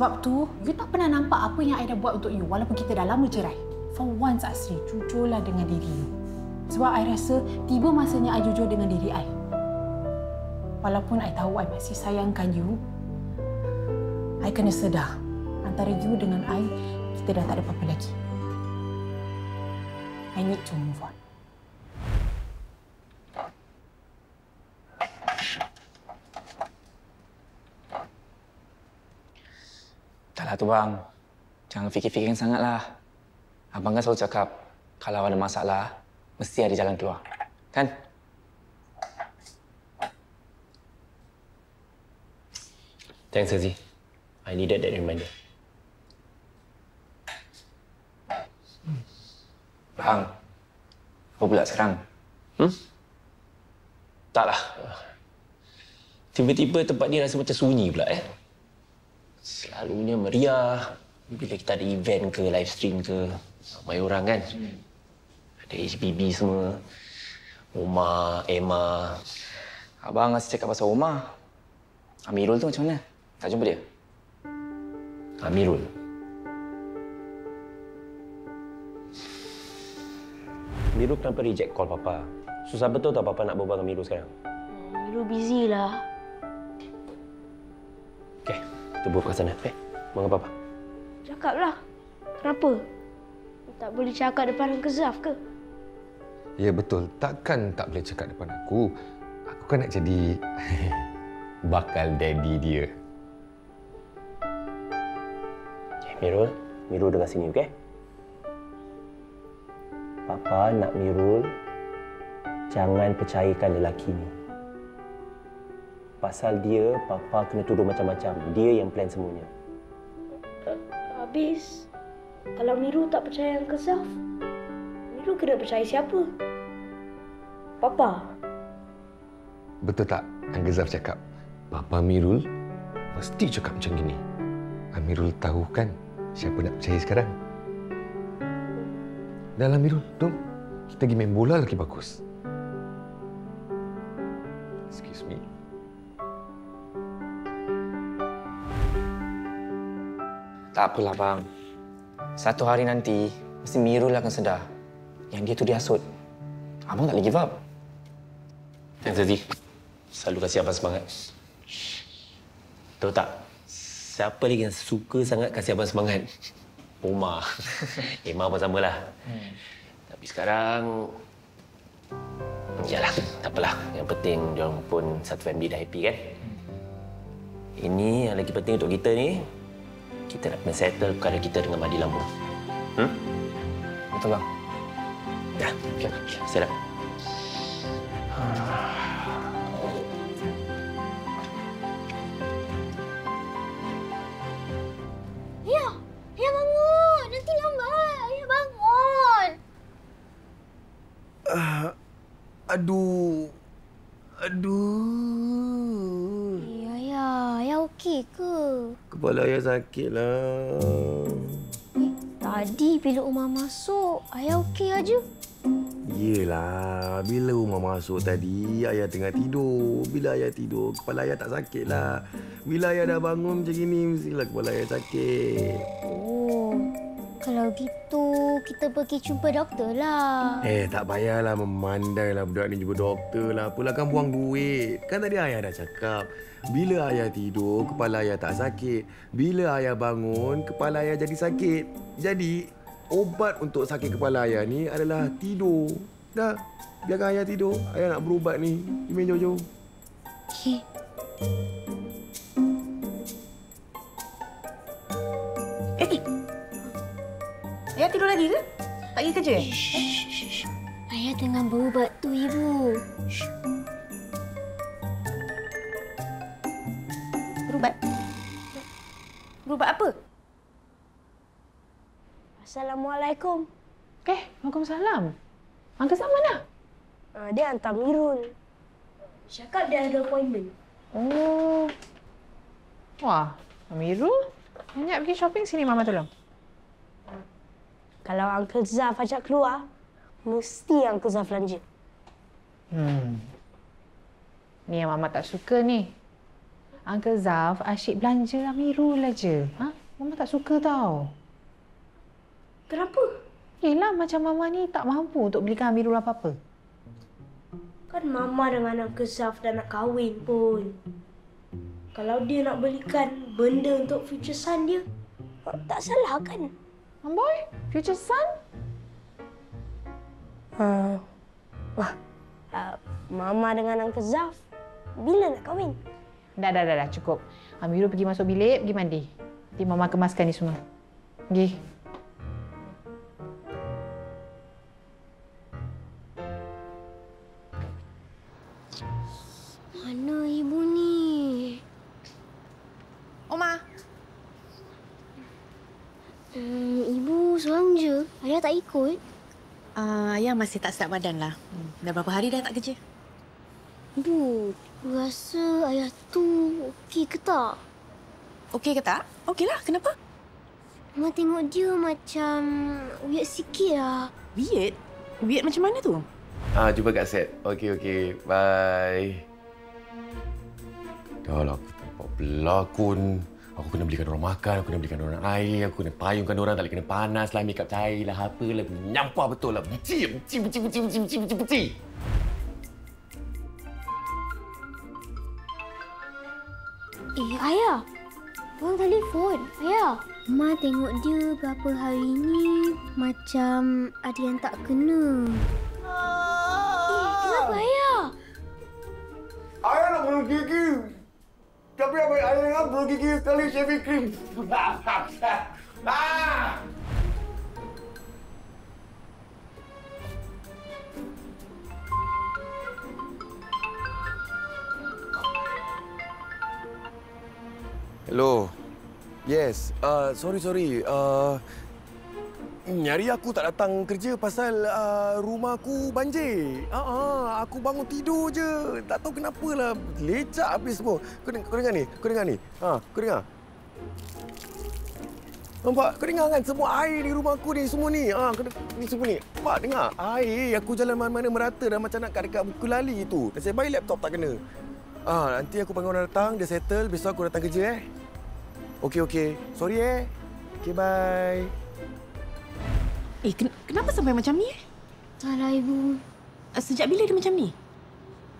Sebab tu, you tak pernah nampak apa yang I dah buat untuk you walaupun kita dah lama cerai. For once, Asri, jujurlah dengan diri you. Sebab I rasa tiba masanya I jujur dengan diri I. Walaupun I tahu I masih sayangkan you, I kena sedar antara you dengan I, kita dah tak ada apa-apa lagi. I need to move on. Tu bang. Jangan fikir-fikir sangatlah. Abang kan selalu cakap, kalau ada masalah, mesti ada jalan keluar. Kan? Thanks, Aziz. I needed that reminder. Bang, apa pula sekarang? Hmm? Taklah. Tiba-tiba tempat ni rasa macam sunyi pula eh. Selalunya meriah. Bila kita ada event ke, live stream ke. Ramai orang kan. Ada HBB semua. Omar, Emma. Abang masih cakap pasal Omar. Amirul tu macam mana? Tak jumpa dia? Amirul. Amirul kenapa reject call Papa? Susah betul tak Papa nak berbual dengan Amirul sekarang? Miru busy lah. Kita buat kat sana. Eh, mau apa Papa? Cakaplah. Kenapa? Tak boleh cakap depan Kezaf ke? Ya betul. Takkan tak boleh cakap depan aku. Aku kan nak jadi bakal daddy dia. Okay, Mirul, Mirul dengar sini, okey? Papa nak Mirul jangan percayakan lelaki ni. Pasal dia, Papa kena tuduh macam-macam. Dia yang plan semuanya. Habis, kalau Miru tak percaya dengan Kezaf, Miru kena percaya siapa? Papa. Betul tak Anggazaf cakap? Papa Amirul mesti cakap macam gini. Amirul tahu kan siapa nak percaya sekarang? Dah lah Amirul, jom. Kita pergi main bola lagi bagus. Tak apalah bang. Satu hari nanti, mesti Mirul akan sedar yang dia tu dihasut. Abang tak boleh give up. Thanks, Aziz. Selalu kasih abang semangat. Tahu tak? Siapa lagi yang suka sangat kasih abang semangat? Omar. Emma pun sama lah. Hmm. Tapi sekarang... Yalah, tak apalah. Yang penting diorang pun satu family dah happy kan? Ini yang lagi penting untuk kita ni, kita nak kena settle perkara kita dengan Madi Lambu. Hmm? Betul bang. Ya, okay. Ya. Nanti lambat. Ayah bangun. Aduh. Aduh. Ayah. Ayah okey ke? Kepala ayah sakit lah. Eh, tadi bila Umar masuk, Ayah okey aja. Yelah, bila Umar masuk tadi, ayah tengah tidur. Bila ayah tidur, kepala ayah tak sakit lah. Bila ayah dah bangun macam ini, mestilah kepala ayah sakit. Oh, kalau gitu kita pergi jumpa doktor lah. Eh, tak payahlah memandai lah budak ni jumpa doktor lah. Apalah kan buang duit. Kan tadi ayah dah cakap. Bila ayah tidur, kepala ayah tak sakit. Bila ayah bangun, kepala ayah jadi sakit. Jadi, obat untuk sakit kepala ayah ni adalah tidur. Dah, biarkan ayah tidur. Ayah nak berubat ni. Pergi jauh-jauh. Okey. Ayah tidur lagi ke? Tak pergi kerja? Shh, shh, shh. Ayah tengah berubat tu ibu. Berubat? Berubat apa? Assalamualaikum. Eh, Waalaikumsalam. Angkat sama mana? Ah, dia hantar Mirul. Cakap dia ada appointment. Oh. Wah, Mirul. Banyak pergi shopping sini Mama tolong. Kalau Uncle Zaf ajak keluar, mesti Uncle Zaf belanja. Hmm. Ni yang Mama tak suka ni. Uncle Zaf asyik belanja Amirul aja. Ha? Mama tak suka tau. Kenapa? Yelah macam Mama ni tak mampu untuk belikan Amirul apa-apa. Kan Mama dengan Uncle Zaf dah nak kahwin pun. Kalau dia nak belikan benda untuk future son dia, tak salah kan? Amboy, future son? Uh, wah, uh, Mama dengan Uncle Zaf, bila nak kahwin? Dah, dah, dah, dah. Cukup. Amirul pergi masuk bilik, pergi mandi. Nanti Mama kemaskan ni semua. Pergi. Seorang je. Ayah tak ikut. uh, ayah masih tak start badan lah. Hmm, Dah berapa hari dah tak kerja? Ibu rasa ayah tu okey ke tak? Okey ke tak? Okey lah, kenapa? Mama tengok dia macam weird sikit lah. Weird? Weird macam mana tu? Ah, jumpa kat set. Okey, okey. Bye. Dah lah, aku tak buat pelakon. Aku kena belikan orang makan, aku kena belikan orang air, aku kena payungkan orang tak boleh kena panas lah, makeup cair lah, apa lah. Nyampah betul lah. Benci, benci, benci, benci, benci, benci, benci, benci. Eh, ayah. Orang telefon. Ayah. Ma tengok dia berapa hari ni macam ada yang tak kena. Eh, kenapa ayah? Ayah nak bunuh gigi. Tapi apa ayah nak bunuh gigi sekali shaving cream. ah! Hello. Yes. Uh, sorry, sorry. Uh, Nyari aku tak datang kerja pasal uh, rumah aku banjir. Ah, uh aku bangun tidur je. Tak tahu kenapa lah. Lecak habis semua. Kau, kau dengar ni? Kau dengar ni? Ha, kau dengar? Nampak? Kau dengar kan semua air di rumah aku ni semua ni. Ah, kau deng- ni semua ni. Nampak dengar? Air aku jalan mana-mana merata dah macam nak kat dekat buku lali tu. Nasib baik laptop tak kena. Ah, nanti aku panggil orang datang, dia settle, besok aku datang kerja eh. Okey okey. Sorry eh. Okey bye. Eh, ken- kenapa sampai macam ni? eh? Taklah ibu. Uh, Sejak bila dia macam ni?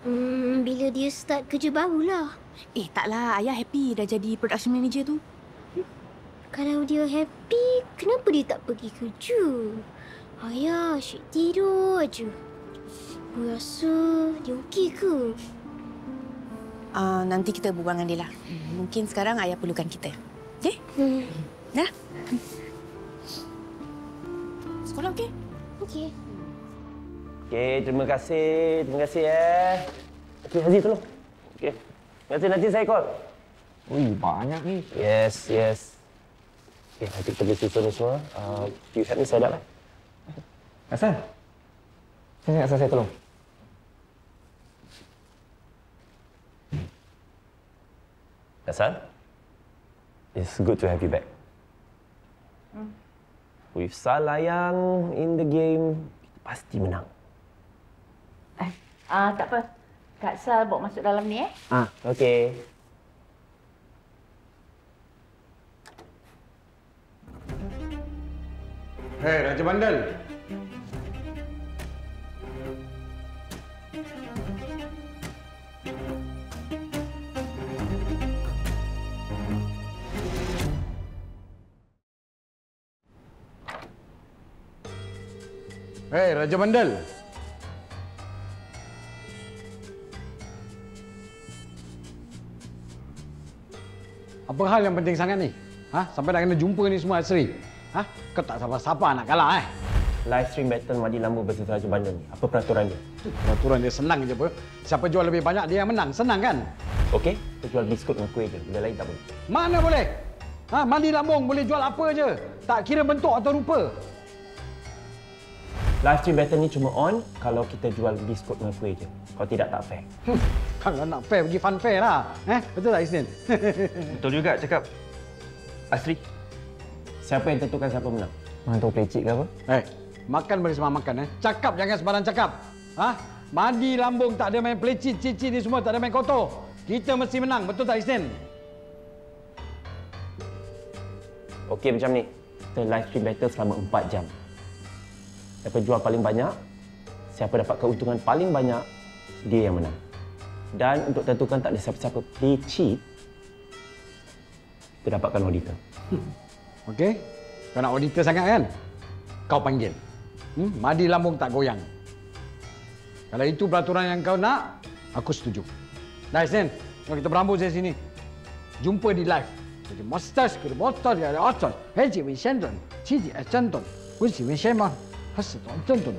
Hmm, bila dia start kerja barulah. Eh, taklah. Ayah happy dah jadi production manager tu. Kalau dia happy, kenapa dia tak pergi kerja? Ayah asyik tidur aja. Ibu rasa dia okey ke? Uh, nanti kita berbual dengan dia lah. Hmm, Mungkin sekarang ayah perlukan kita. Okay? Hmm, Dah? Sekolah okey? okey. Okey, terima kasih. Terima kasih eh. Okey, Haziq tolong. Okey. Terima kasih nanti saya call. Ui, banyak ni. Yes, yes. Okey, nanti kita susun ni semua. Uh, you help me set up eh. Hasan. Sini Hasan saya tolong. Hasan, it's good to have you back. With Salayang in the game, kita pasti menang. Eh, ah tak apa. Kak Sal bawa masuk dalam ni eh. Ah, okey. Hei, Raja Bandel. Hei, Raja Bandel. Apa hal yang penting sangat ni? Ha? Sampai nak kena jumpa ni semua Asri. Ha? Kau tak sabar-sabar nak kalah eh? Live stream battle Madi Lambu versus Raja Bandar ni. Apa peraturan dia? Peraturan dia senang je apa. Siapa jual lebih banyak dia yang menang. Senang kan? Okey, kita jual biskut dengan kuih je. Benda lain tak boleh. Mana boleh? Ha, mandi lambung boleh jual apa je. Tak kira bentuk atau rupa. Live stream battle ni cuma on kalau kita jual biskut dengan kuih je. Kalau tidak, tak fair. Hmm. Kalau nak fair, pergi fun fair lah. Eh, betul tak Isnin? Betul juga cakap. Asri, siapa yang tentukan siapa menang? Mana tahu pelicik ke apa? Eh, makan boleh semua makan eh. Cakap jangan sembarang cakap. Ha? Mandi lambung tak ada main pelicit, cici ni semua tak ada main kotor. Kita mesti menang, betul tak Isnin? Okey macam ni. Kita live stream battle selama 4 jam. Siapa jual paling banyak, siapa dapat keuntungan paling banyak, dia yang menang. Dan untuk tentukan tak ada siapa-siapa play cheat, kita dapatkan auditor. Okey? Kau nak auditor sangat kan? Kau panggil. Hmm? Madi lambung tak goyang. Kalau itu peraturan yang kau nak, aku setuju. Dah, Sen. Kalau kita berambut dari sini. Jumpa di live. Jadi, mostas ke mostas ya atas. Hei, wei shendon. Ciji eh shendon. Wei wei shendon. Hasi ton shendon.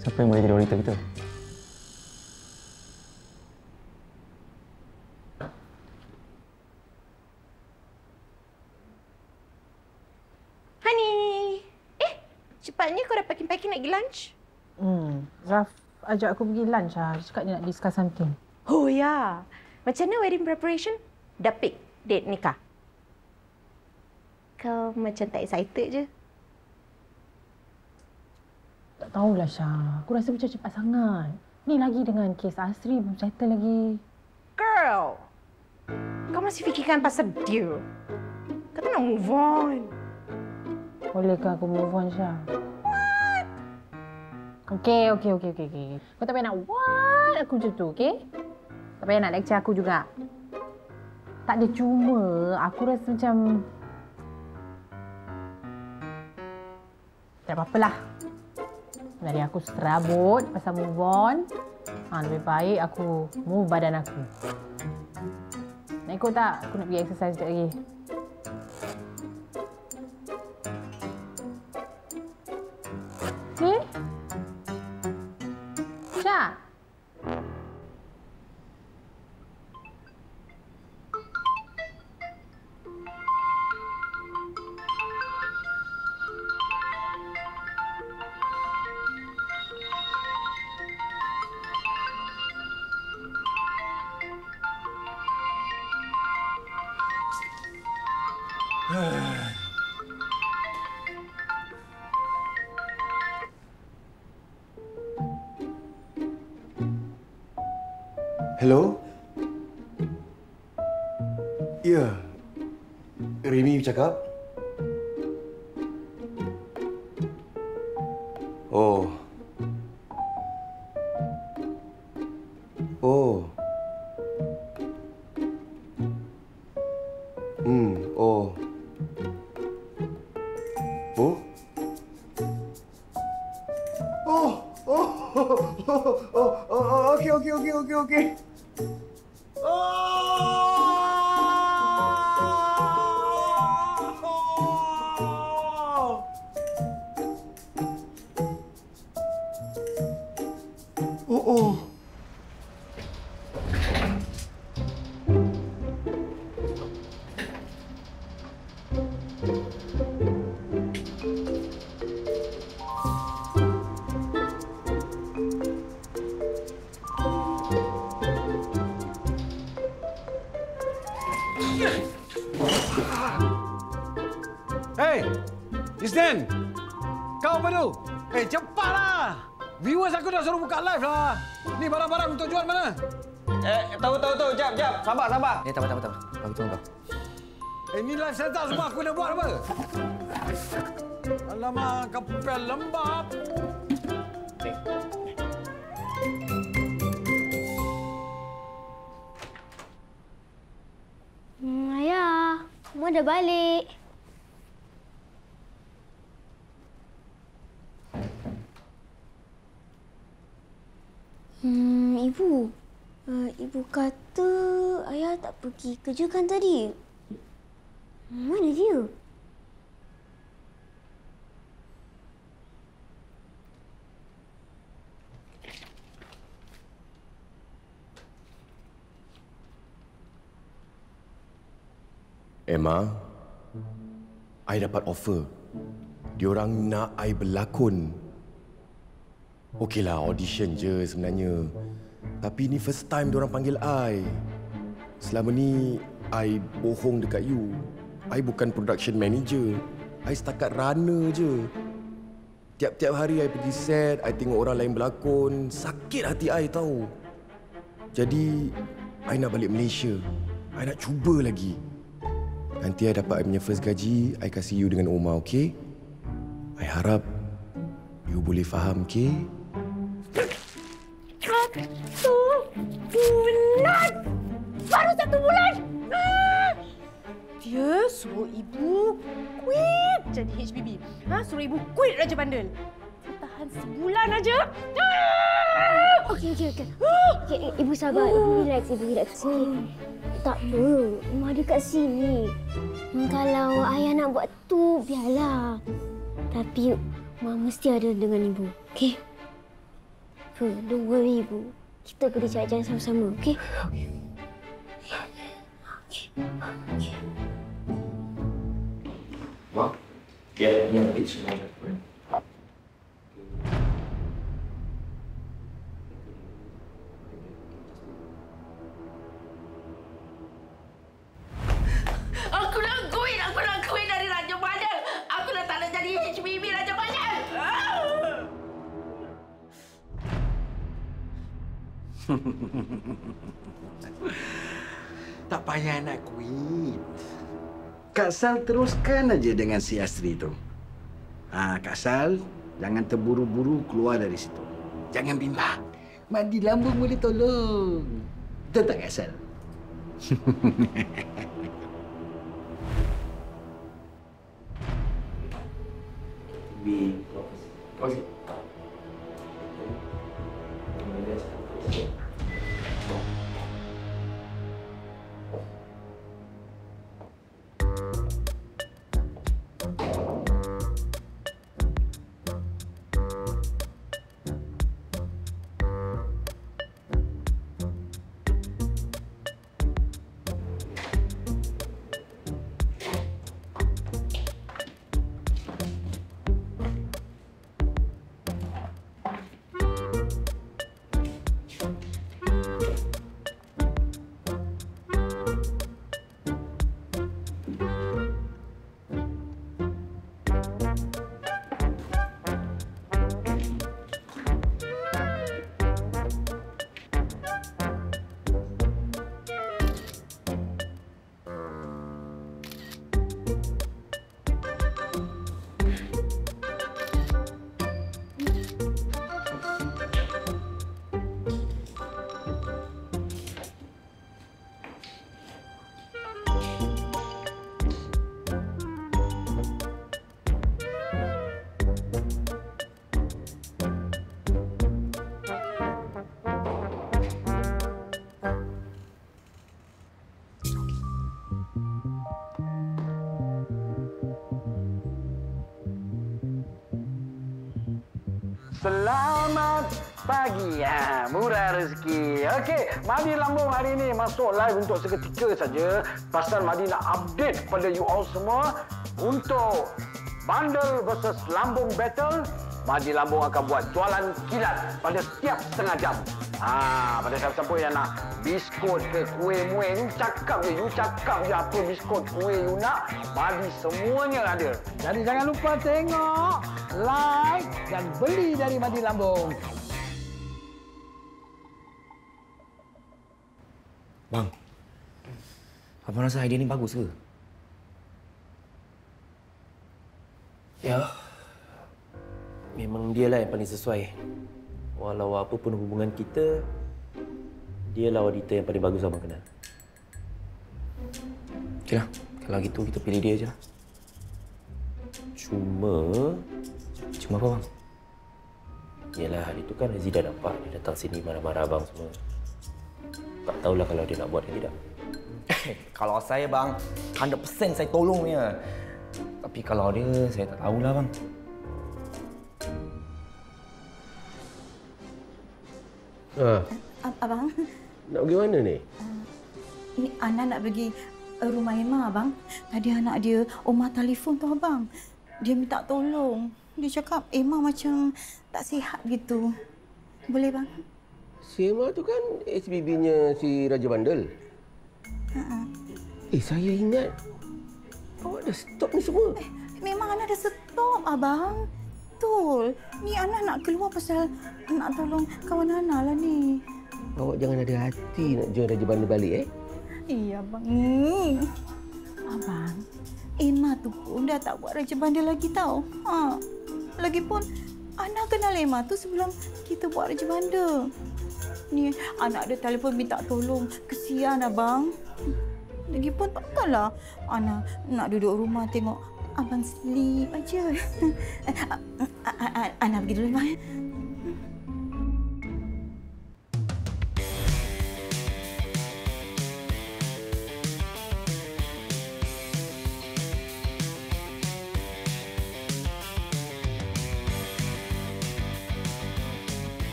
Siapa yang boleh jadi auditor kita? Honey! Eh, cepatnya kau dah packing-packing nak pergi lunch? Hmm, Raf ajak aku pergi lunch lah. Dia cakap dia nak discuss something. Oh ya. Macam mana wedding preparation? Dah pick date nikah? Kau macam tak excited je. Tak tahulah Syah. Aku rasa macam cepat sangat. Ni lagi dengan kes Asri belum settle lagi. Girl! Kau masih fikirkan pasal dia. Kau tak nak move on. Bolehkah aku move on Syah? Okey, okey, okey, okey. Okay. Kau tak payah nak what aku macam tu, okey? Tak payah nak lecture aku juga. Tak ada cuma aku rasa macam... Tak apa-apalah. Dari aku serabut pasal move on, ha, lebih baik aku move badan aku. Nak ikut tak? Aku nak pergi exercise sekejap lagi. Ni? Syah? Hello? Ya. Remy bercakap? Isnin! Kau apa tu? Eh, cepatlah! Viewers aku dah suruh buka live lah. Ni barang-barang untuk jual mana? Eh, tahu tahu tahu. Jap, jap. Sabar, sabar. Eh, tak apa, tak apa, tak apa. Aku tunggu kau. Eh, ni live setup semua aku dah buat apa? Alamak, kapel lembab. Hmm, ayah, semua dah balik. Hmm, ibu. Uh, ibu kata ayah tak pergi kerja kan tadi? Mana dia? Emma, I dapat offer. Diorang nak I berlakon. Okeylah, audition je sebenarnya. Tapi ni first time diorang panggil I. Selama ni, I bohong dekat you. I bukan production manager. I setakat runner je. Tiap-tiap hari I pergi set, I tengok orang lain berlakon. Sakit hati I tahu. Jadi, I nak balik Malaysia. I nak cuba lagi. Nanti I dapat I punya first gaji, I kasih you dengan Omar, okay? I harap you boleh faham, okay? Jadi HBB. Ha, suruh ibu quit Raja Bandel. Tahan sebulan aja. Ah! Okey, okey, okey. Okay, ibu sabar. Ibu relax, ibu relax. Sini. Tak apa. Rumah dia kat sini. Hmm, Kalau ayah nak buat tu, biarlah. Tapi Mak mesti ada dengan ibu. Okey? So, don't worry, ibu. Kita pergi cari jalan sama-sama, okey? Wah, dia Aku nak aku nak dari Raja Bandar. Aku dah tak nak jadi HBB Raja Bandar. Tak payah nak quit. Kak Sal teruskan aja dengan si Astri tu. Ha, Kak Sal, jangan terburu-buru keluar dari situ. Jangan bimbang. Mandi lambung boleh tolong. Betul tak Kak Sal? Okay. Selamat pagi. Ha, murah rezeki. Okey, Madi Lambung hari ini masuk live untuk seketika saja pasal Madi nak update kepada you all semua untuk Bandel versus Lambung Battle. Madi Lambung akan buat jualan kilat pada setiap setengah jam. Ha, pada siapa-siapa yang nak biskut ke kuih muih, you cakap je, you cakap je apa biskut kuih you nak, Madi semuanya ada. Jadi jangan lupa tengok, like dan beli dari Madi Lambung. Bang, abang rasa idea ni bagus ke? Ya, memang dialah yang paling sesuai. Walau apa pun hubungan kita, dialah auditor yang paling bagus abang kenal. Okeylah, kalau gitu kita pilih dia je lah. Cuma... Cuma apa bang? Yalah, hari tu kan Aziz dah nampak dia datang sini marah-marah abang semua. Tak tahulah kalau dia nak buat ke tidak. kalau saya bang, 100% saya tolong dia. Tapi kalau dia, saya tak tahulah bang. Ah, Abang, nak pergi mana ni? ini Ana nak pergi uh, rumah Emma, abang. Tadi anak dia, Omar telefon tu, abang. Dia minta tolong. Dia cakap Emma macam tak sihat gitu. Boleh, bang? Si Emma tu kan SBB-nya si Raja Bandel. Uh-uh. Eh, saya ingat awak dah stop ni semua. Eh, memang anak dah stop, abang. Betul. Ni anak nak keluar pasal nak tolong kawan anak lah ni. Awak jangan ada hati nak join Raja Bandel balik, eh? Iya, abang. Abang, Emma tu pun dah tak buat Raja Bandel lagi tau. Ha. Lagipun, Ana kenal Emma tu sebelum kita buat Raja Bandel. Ni, anak dia telefon minta tolong. Kesian, abang. Lagipun takkanlah Ana nak duduk rumah tengok abang sleep aja. Ana pergi dulu, bang.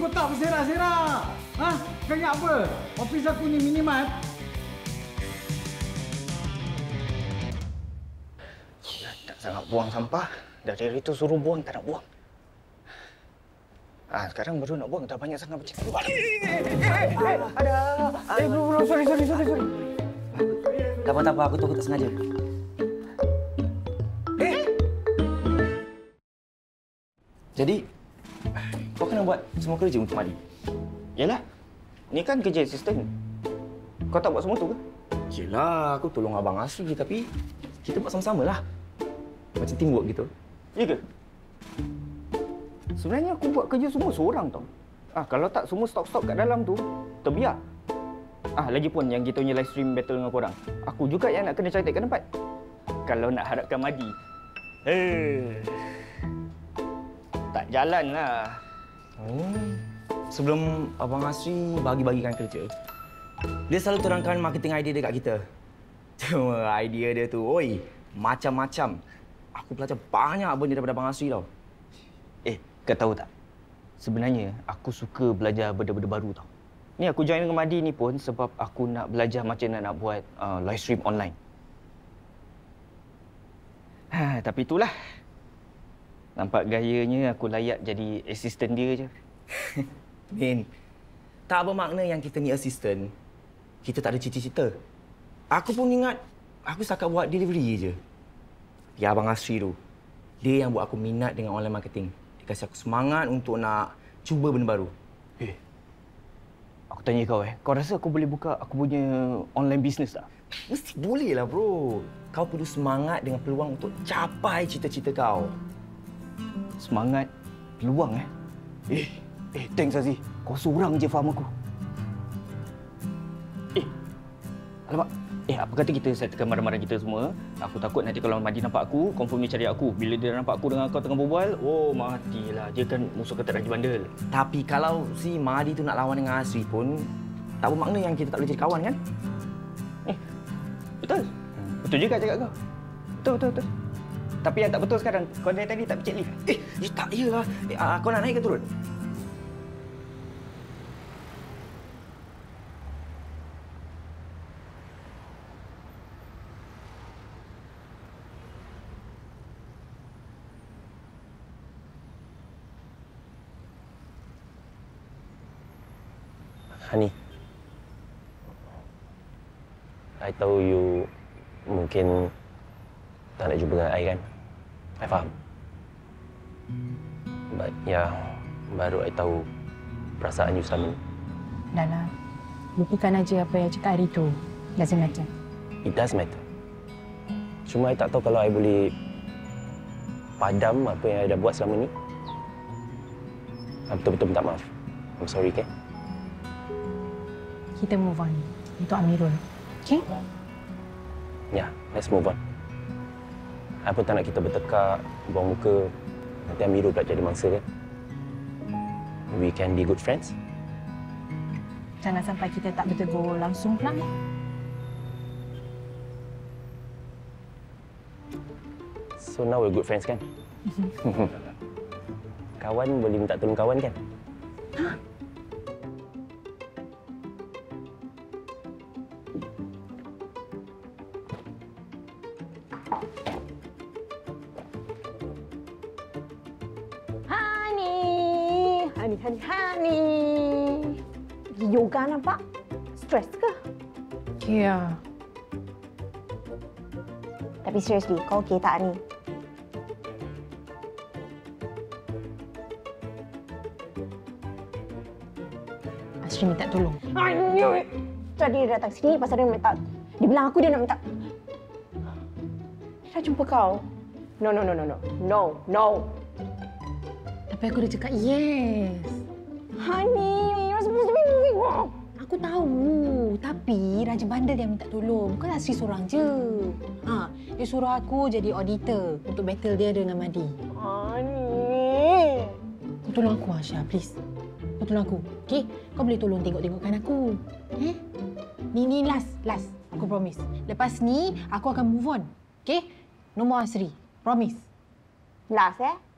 Kau tak berserak-serak? Ha? Kau ingat apa? Ofis aku ni minimal. Tak sangat buang sampah. Dari hari tu suruh buang, tak nak buang. Ah, sekarang baru nak buang, dah banyak sangat bercakap. Ada. Eh, belum, belum. Sorry, sorry, sorry, sorry. Tak apa, tak apa. Aku tu aku tak sengaja. Jadi, kau kena buat semua kerja untuk Madi. Yalah, ni kan kerja asisten. Kau tak buat semua tu ke? Yelah, aku tolong Abang Asri tapi kita buat sama-sama lah. Macam teamwork gitu. Ya ke? Sebenarnya aku buat kerja semua seorang tau. Ah, kalau tak semua stok-stok kat dalam tu, terbiar. Ah, lagipun yang kita punya live stream battle dengan korang. Aku juga yang nak kena cantikkan tempat. Kalau nak harapkan Madi. Eh. Tak jalan lah. Oh. Sebelum Abang Asri bagi-bagikan kerja, dia selalu terangkan marketing idea dia kat kita. Cuma idea dia tu, oi, macam-macam. Aku belajar banyak benda daripada Abang Asri tau. Eh, kau tahu tak? Sebenarnya aku suka belajar benda-benda baru tau. Ni aku join dengan Madi ni pun sebab aku nak belajar macam mana nak buat uh, live stream online. Ha, tapi itulah. Nampak gayanya aku layak jadi assistant dia je. Min, tak bermakna yang kita ni assistant, kita tak ada cita-cita. Aku pun ingat aku setakat buat delivery je. Ya Abang Asri tu, dia yang buat aku minat dengan online marketing. Dia kasi aku semangat untuk nak cuba benda baru. Eh, aku tanya kau eh, kau rasa aku boleh buka aku punya online business tak? Mesti boleh lah bro. Kau perlu semangat dengan peluang untuk capai cita-cita kau. Semangat, peluang eh? Eh, eh thanks Aziz. Kau seorang je faham aku. Eh, alamak. Eh, apa kata kita settlekan marah-marah kita semua? Aku takut nanti kalau Madi nampak aku, confirm dia cari aku. Bila dia nampak aku dengan kau tengah berbual, oh matilah. Dia kan musuh kata Raja Bandel. Tapi kalau si Mahdi tu nak lawan dengan Asri pun, tak bermakna yang kita tak boleh jadi kawan kan? Betul. Betul juga cakap kau. Betul, betul, betul. Tapi yang tak betul sekarang, kau dari tadi tak picit lift. Eh, ya tak iyalah. Eh, ah, kau nak naik ke turun? Hani. I tahu you mungkin tak nak jumpa dengan I kan? I faham. But ya, yeah, baru I tahu perasaan you selama ni. Dah lah. Lupakan aja apa yang cakap hari tu. Doesn't matter. It does matter. Cuma I tak tahu kalau I boleh padam apa yang I dah buat selama ni. I betul-betul minta maaf. I'm sorry, okay? Kita move on. Untuk Amirul. Okay? Ya, yeah, let's move on. I pun tak nak kita bertekak, buang muka. Nanti Amirul pula jadi mangsa kan? We can be good friends. Jangan sampai kita tak bertegur langsung pula. eh. So now we're good friends kan? kawan boleh minta tolong kawan kan? Hani, Hani, Hani. Yoga nampak? Stres ke? Ya. Tapi seriously, kau okey tak ni? Asri minta tolong. I knew it. Tadi dia datang sini pasal dia minta. Dia bilang aku dia nak minta. Dia dah jumpa kau. No, no, no, no, no. No, no. Tapi aku dah cakap yes. Honey, you're supposed to be moving on. Aku tahu, tapi Raja Bandar yang minta tolong. Bukan Asri seorang je. Ha, dia suruh aku jadi auditor untuk battle dia dengan Madi. Honey. Kau tolong aku, Asha, please. Kau tolong aku, okey? Kau boleh tolong tengok-tengokkan aku. Eh? Ni, ni last, last. Aku promise. Lepas ni, aku akan move on. Okey? No more Asri. Promise. Last eh?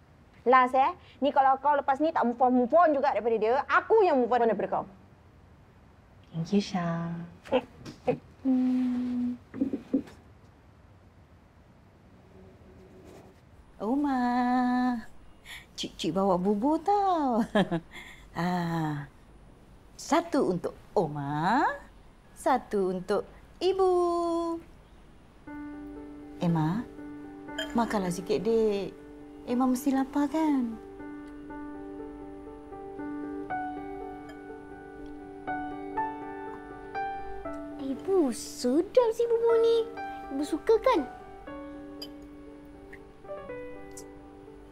Last eh? Ni kalau kau lepas ni tak move on, move on juga daripada dia, aku yang move on daripada kau. Thank you, Syah. Oma. Cik-cik bawa bubur tau. ah. Satu untuk Oma, satu untuk Ibu. Emma, makanlah sikit, dek. Emma mesti lapar kan? Ibu, sedap si bubur ni. Ibu suka kan?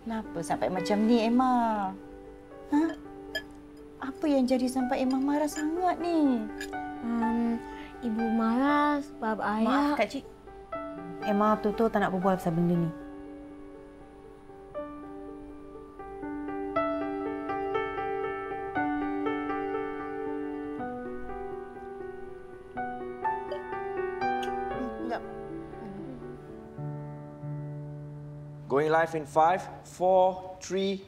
Kenapa sampai macam ni, Emma? Ha? Apa yang jadi sampai Emma marah sangat ni? Um, ibu marah sebab ayah... Maaf, Kak Cik. Emma betul-betul tak nak berbual pasal benda ni. Live in five, four, three.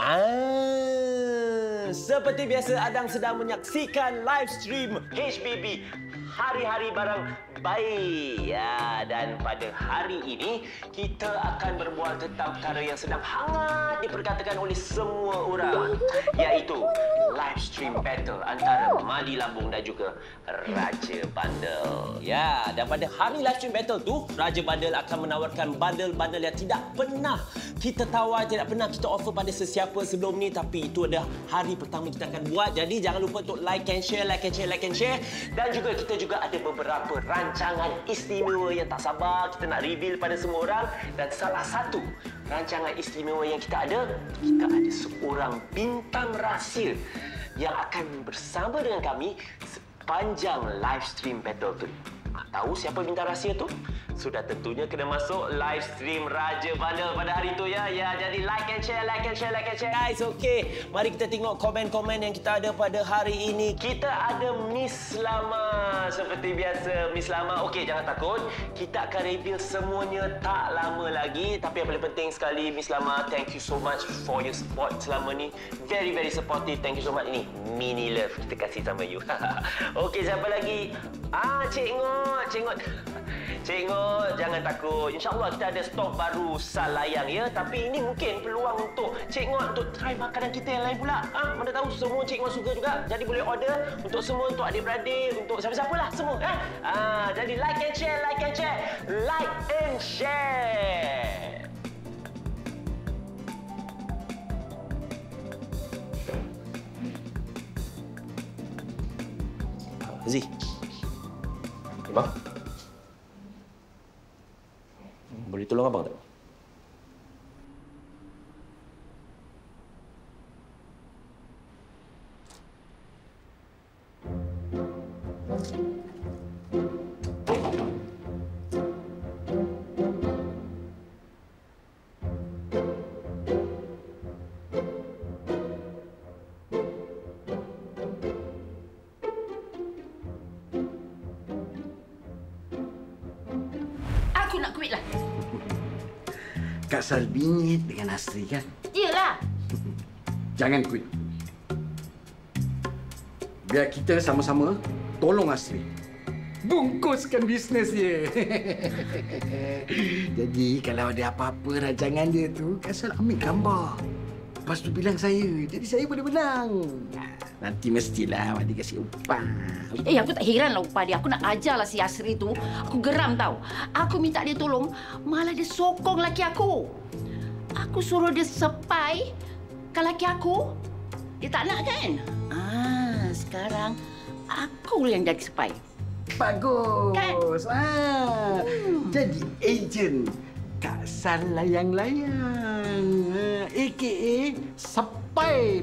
Ah, seperti biasa Adang sedang menyaksikan live stream HBB Hari-hari Barang Baik. Ya, dan pada hari ini kita akan berbual tentang perkara yang sedang hangat diperkatakan oleh semua orang iaitu live stream battle antara Madi Lambung dan juga Raja Bandel. Ya, dan pada hari live stream battle tu Raja Bandel akan menawarkan bundle-bundle yang tidak pernah kita tawar, tidak pernah kita offer pada sesiapa sebelum ni tapi itu adalah hari pertama kita akan buat. Jadi jangan lupa untuk like and share, like and share, like and share dan juga kita juga ada beberapa rancangan istimewa yang tak sabar kita nak reveal pada semua orang dan salah satu rancangan istimewa yang kita ada kita ada seorang bintang rahsia yang akan bersama dengan kami sepanjang live stream battle tu. Ah, Tahu siapa bintang rahsia tu? Sudah tentunya kena masuk live stream Raja Bandel pada hari tu ya. Ya, jadi like and share, like and share, like and share. Guys, okey. Mari kita tengok komen-komen yang kita ada pada hari ini. Kita ada Miss Lama. Seperti biasa, Miss Lama. Okey, jangan takut. Kita akan reveal semuanya tak lama lagi. Tapi yang paling penting sekali, Miss Lama, thank you so much for your support selama ni. Very, very supportive. Thank you so much. Ini mini love kita kasih sama you. Okey, siapa lagi? Ah, Cik Ngot. Cik Ngot. Cik Ngot, jangan takut. InsyaAllah kita ada stok baru sal layang ya. Tapi ini mungkin peluang untuk Cik Ngot untuk try makanan kita yang lain pula. Ah, mana tahu semua Cik Ngot suka juga. Jadi boleh order untuk semua, untuk adik-beradik, untuk siapa-siapa lah semua. Eh? Ah, jadi like and share, like and share. Like and share. Zee. Bang. Boleh tolong abang tak? Aku Kak Sal bingit dengan Asri kan? Yelah. Jangan quit. Biar kita sama-sama tolong Asri. Bungkuskan bisnes dia. Jadi kalau ada apa-apa rancangan dia tu, Kak Sal ambil gambar. Lepas tu bilang saya. Jadi saya boleh menang. Nanti mestilah Wadi kasih upah. Eh, aku tak heran lah upah dia. Aku nak ajarlah si Asri tu. Aku geram tau. Aku minta dia tolong, malah dia sokong laki aku. Aku suruh dia sepai ke laki aku. Dia tak nak kan? Ah, sekarang aku yang jadi sepai. Bagus. Kan? Ah, jadi ejen. Tak salah yang layang. Ah, AKA Sepai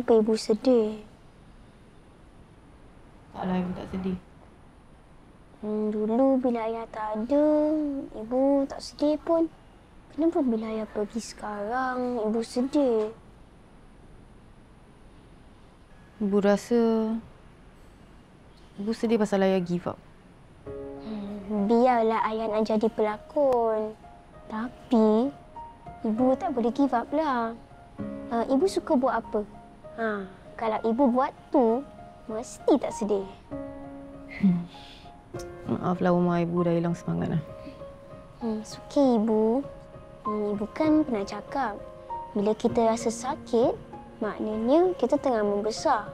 kenapa ibu sedih? Taklah ibu tak sedih. Hmm, dulu bila ayah tak ada, ibu tak sedih pun. Kenapa bila ayah pergi sekarang, ibu sedih? Ibu rasa... Ibu sedih pasal ayah give up. Hmm, biarlah ayah nak jadi pelakon. Tapi, ibu tak boleh give up lah. Uh, ibu suka buat apa? Ha, kalau ibu buat tu, mesti tak sedih. Maaflah Umar, ibu dah hilang semangat lah. Hmm, suka ibu. Hmm, ibu kan pernah cakap, bila kita rasa sakit, maknanya kita tengah membesar.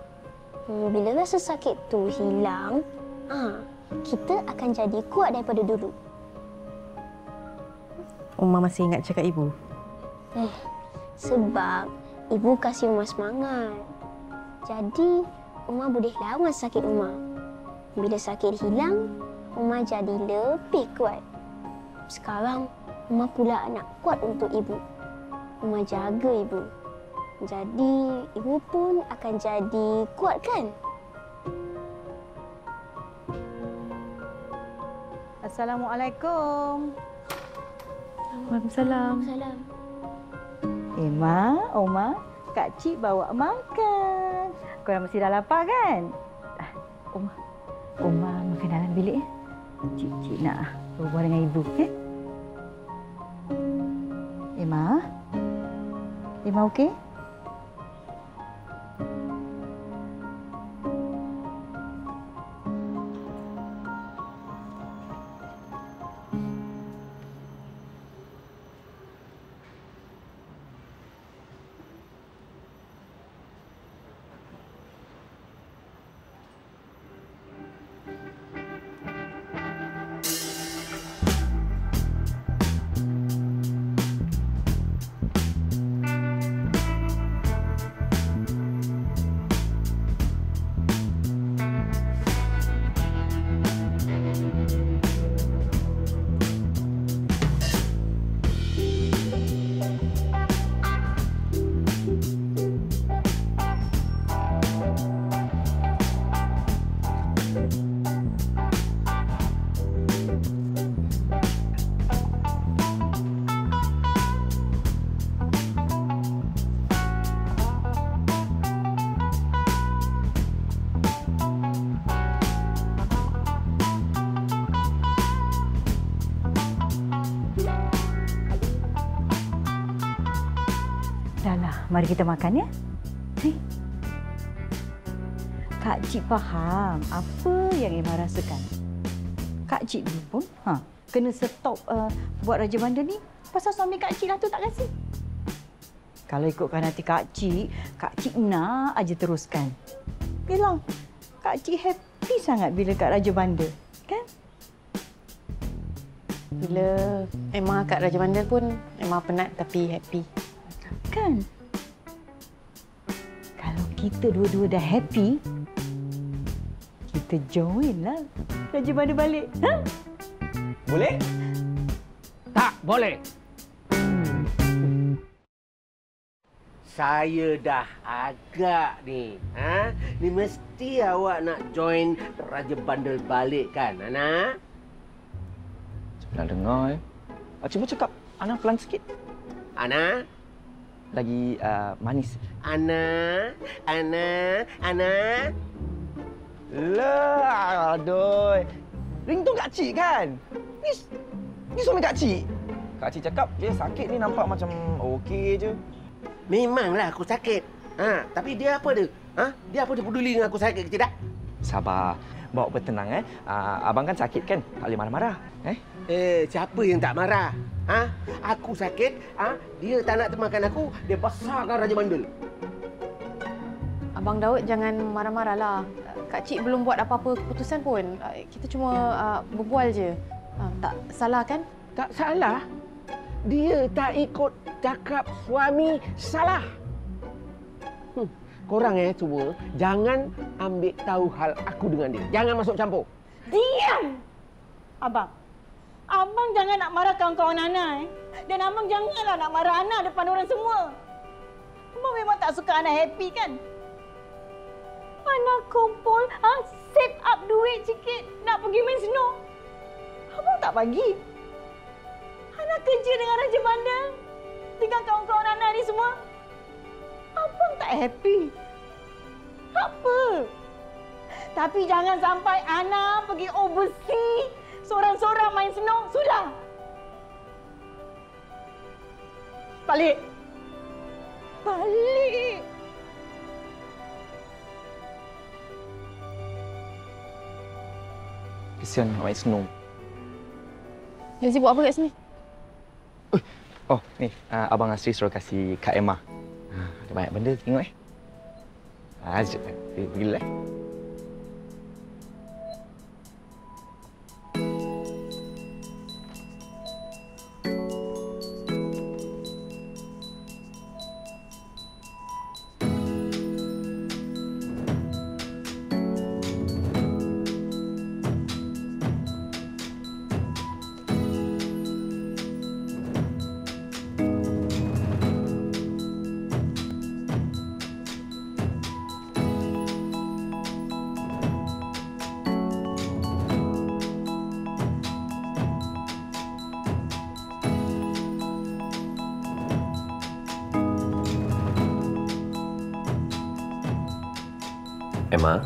Hmm, bila rasa sakit tu hilang, ha, kita akan jadi kuat daripada dulu. Umar masih ingat cakap ibu? Eh, sebab ibu kasih Umar semangat. Jadi, Umar boleh lawan sakit Umar. Bila sakit hilang, Umar jadi lebih kuat. Sekarang, Umar pula nak kuat untuk ibu. Umar jaga ibu. Jadi, ibu pun akan jadi kuat kan? Assalamualaikum. Waalaikumsalam. Salam. Emma, Oma, Kak Cik bawa makan. Korang mesti dah lapar kan? Ah, Oma, Oma makan dalam bilik ya. Cik, Cik nak berbual dengan ibu. Ya? Emma? Emma okey? Mari kita makan ya. Hai. Kak Cik faham apa yang Emma rasakan. Kak Cik dulu pun ha, kena stop uh, buat Raja Bandar ni pasal suami Kak Cik lah tu tak kasi. Kalau ikutkan hati Kak Cik, Kak Cik nak aja teruskan. Yelah, Kak Cik happy sangat bila kat Raja Bandar. Kan? Bila Emma kat Raja Bandar pun Emma penat tapi happy. Kan? kita dua-dua dah happy, kita join lah raja mana balik. Ha? Boleh? Tak boleh. Saya dah agak ni. Ha? Ni mesti awak nak join Raja Bandel balik kan, Ana? Saya pernah dengar. Eh. Ah, Cuma cakap Ana pelan sikit. Ana, lagi uh, manis. Ana? Ana? Ana? Lah, aduh. Ringtone Kak Cik kan? Ni, ni suami Kak Cik. Kak Cik cakap dia sakit ni nampak macam okey je. Memanglah aku sakit. Ha, tapi dia apa dia? Ha? Dia apa dia peduli dengan aku sakit ke tidak? Sabar. Bawa bertenang eh. Uh, abang kan sakit kan? Tak boleh marah-marah. Eh? Eh, siapa yang tak marah? Ha? Aku sakit, ha? dia tak nak temankan aku, dia besarkan Raja Bandel. Abang Daud jangan marah-marah lah. Kak Cik belum buat apa-apa keputusan pun. Kita cuma uh, berbual je. Uh, tak salah kan? Tak salah. Dia tak ikut cakap suami salah. Korang eh semua jangan ambil tahu hal aku dengan dia. Jangan masuk campur. Diam! Abang. Abang jangan nak marah kawan-kawan Ana eh. Dan abang janganlah nak marah Ana depan orang semua. Abang memang tak suka Ana happy kan? Ana kumpul, ha, save up duit sikit nak pergi main snow. Abang tak bagi. Ana kerja dengan Raja Bandar. Tinggal kawan-kawan Ana ni semua. Abang tak happy. Apa? Tapi jangan sampai Ana pergi overseas seorang-seorang main snow. Sudah. Balik. Balik. Kesian nak main snow. Yang sibuk apa kat sini? Oh, ni. Uh, Abang Asri suruh kasih Kak Emma. Banyak benda tengok eh. Dulu eh. Emma,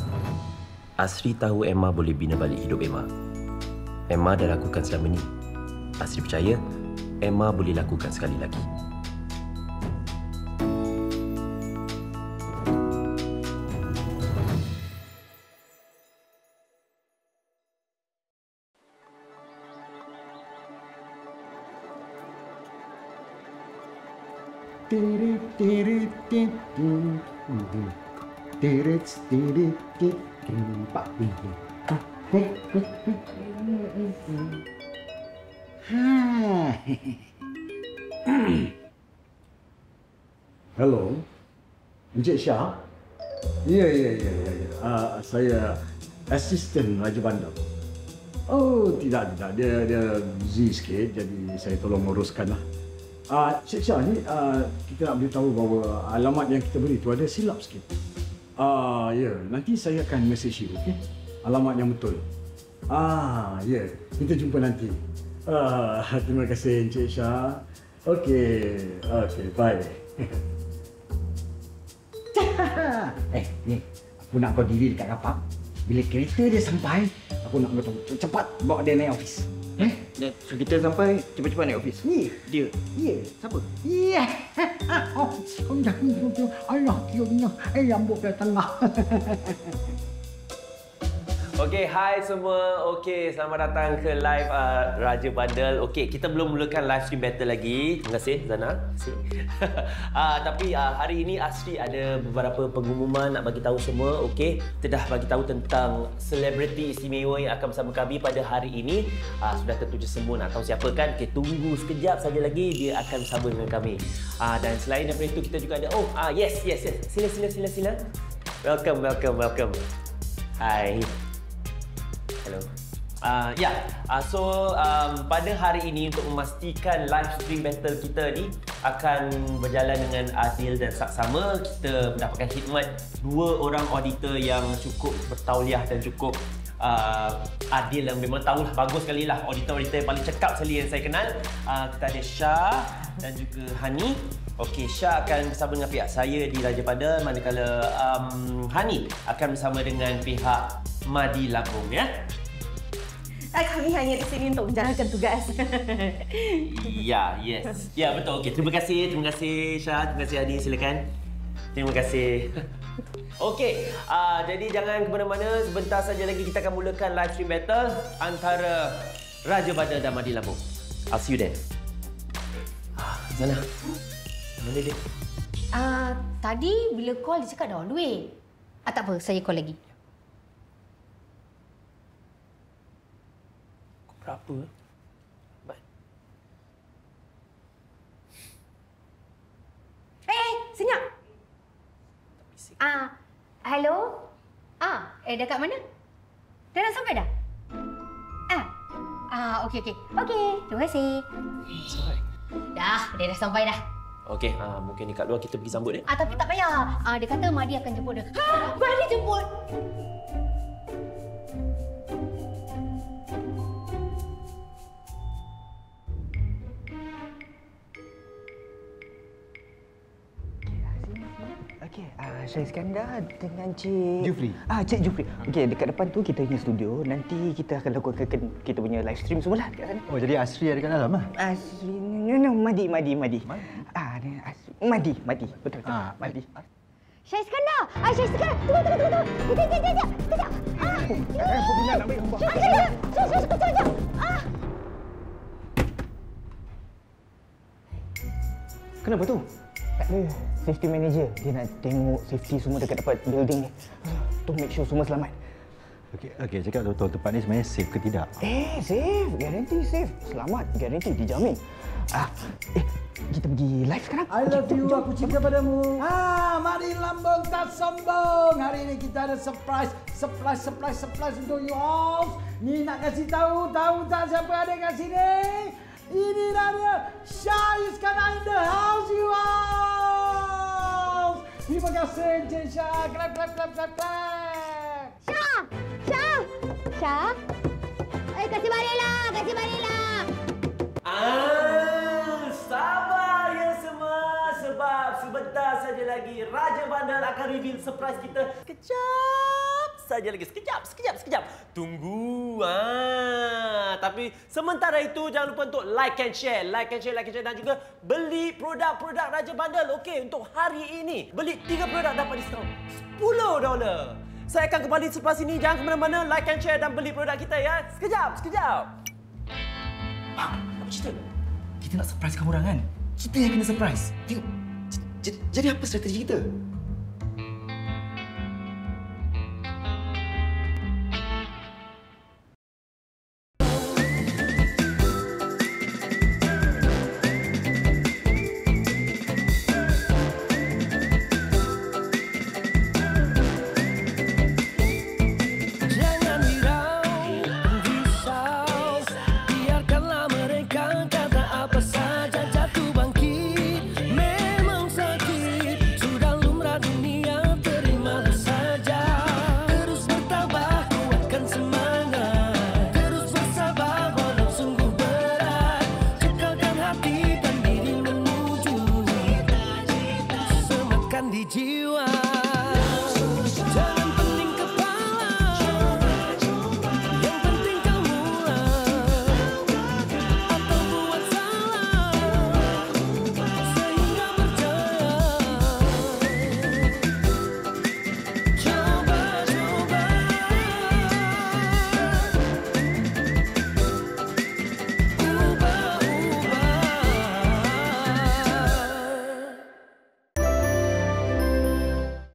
Asri tahu Emma boleh bina balik hidup Emma. Emma dah lakukan selama ni. Asri percaya Emma boleh lakukan sekali lagi. Hello. Encik Syah? Ya, ya, ya, ya. ya. Uh, saya asisten Raja Bandar. Oh, tidak, tidak. Dia dia busy sikit, jadi saya tolong uruskan lah. Uh, Encik Syah ni, uh, kita nak beritahu bahawa alamat yang kita beri tu ada silap sikit. Ah, ya. Nanti saya akan message you, okey? Alamat yang betul. Ah, ya. Kita jumpa nanti. Ah, terima kasih Encik Syah. Okey. Okey, bye. eh, ni. Aku nak kau diri dekat kapak. Bila kereta dia sampai, aku nak kau cepat bawa dia naik office. Eh? So kita sampai cepat-cepat naik office. Ni. Dia. Ya. Siapa? Ya. Oh, kau jangan dulu. Allah kiumnya. Eh, rambut ke tengah. Okey, hai semua. Okey, selamat datang ke live uh, Raja Bandel. Okey, kita belum mulakan live stream battle lagi. Terima kasih Zana. Uh, tapi uh, hari ini Asri ada beberapa pengumuman nak bagi tahu semua. Okey, kita dah bagi tahu tentang selebriti istimewa yang akan bersama kami pada hari ini. Uh, sudah tentu je semua nak tahu siapa kan. Okey, tunggu sekejap saja lagi dia akan bersama dengan kami. Uh, dan selain daripada itu kita juga ada oh, ah uh, yes, yes, yes. Sila sila sila sila. Welcome, welcome, welcome. Hai. Hello. Uh, ya, yeah. uh, so um, pada hari ini untuk memastikan live stream battle kita ni akan berjalan dengan adil dan saksama, kita mendapatkan khidmat dua orang auditor yang cukup bertauliah dan cukup uh, adil dan memang tahulah bagus sekali lah auditor-auditor yang paling cekap sekali yang saya kenal. Uh, kita ada Syah dan juga Hani. Okey, Syah akan bersama dengan pihak saya di Raja Pada manakala um, Hani akan bersama dengan pihak Madi Lampung ya. Ah, kami hanya di sini untuk menjalankan tugas. Ya, yes. Ya, betul. Okey, terima kasih. Terima kasih Syah, terima kasih Hani. Silakan. Terima kasih. Okey, uh, jadi jangan ke mana-mana. Sebentar saja lagi kita akan mulakan live stream battle antara Raja Badar dan Madi Lampung. I'll see you then. Ah, Zana. Mana dia? Ah, tadi bila call dia cakap dah on the way. Ah, tak apa, saya call lagi. Berapa? Eh, eh, senyap. Ah, hello? Ah, eh dah kat mana? Dah nak sampai dah? Ah. Ah, okey okey. Okey, terima kasih. Dah, dia dah sampai dah. Okey, uh, mungkin dekat luar kita pergi sambut dia. Ah, tapi tak payah. Ah, dia kata Madi akan jemput dia. Ha, Madi jemput. Okey, ah Syah Iskandar dengan Cik Jufri. Ah Cik Jufri. Okey, dekat depan tu kita punya studio. Nanti kita akan lakukan ke- kita punya live stream semualah dekat sana. Oh, jadi Asri ada kat dalam ah? Asri, no, no, Madi, Madi, Madi. Ah, ni Asri, Madi, Madi. Betul, betul. Ah, Madi. Syah Iskandar! Ah, Syah Iskandar! Tunggu, tunggu, tunggu! tunggu. Kejap, kejap, kejap! Kejap! Ah! Aku punya nak ambil gambar. Syah, Syah, Syah! Syah! Ah! Kenapa tu? Safety manager. Dia nak tengok safety semua dekat depan building ni. To make sure semua selamat. Okey, okey, cakap betul tempat ni sebenarnya safe ke tidak? Eh, safe. Guarantee safe. Selamat. Guarantee. Dijamin. Ah, eh, kita pergi live sekarang. I love you, aku cinta padamu. Ah, mari lambung tak sombong. Hari ini kita ada surprise, surprise, surprise, surprise untuk you all. Ni nak kasih tahu, tahu tak siapa ada kat sini? Ini dah dia, Syah Iskandar in the house, you all. Terima kasih, Encik Syah. Clap, clap, clap, clap, clap. Syah! Syah! Syah! Eh, kasih baliklah! Kasih baliklah! Ah, sebentar saja lagi Raja Bandar akan reveal surprise kita. Sekejap saja lagi. Sekejap, sekejap, sekejap. Tunggu. Ah, tapi sementara itu jangan lupa untuk like and share, like and share, like and share dan juga beli produk-produk Raja Bandar. Okey, untuk hari ini beli 3 produk dapat diskaun 10 dolar. Saya akan kembali selepas ini. Jangan ke mana-mana. Like and share dan beli produk kita ya. Sekejap, sekejap. Bang, apa cerita? Kita nak surprise kamu orang kan? Kita yang kena surprise. Tengok. Jadi apa strategi kita?